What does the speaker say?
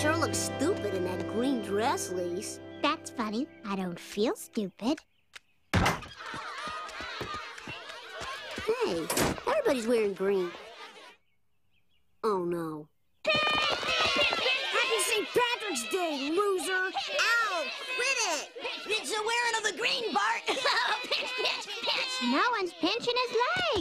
sure look stupid in that green dress, Lise. That's funny. I don't feel stupid. Hey, everybody's wearing green. Oh no. Happy St. Patrick's Day, loser! Ow! Quit it! It's the wearing of the green, Bart! No one's pinching his leg.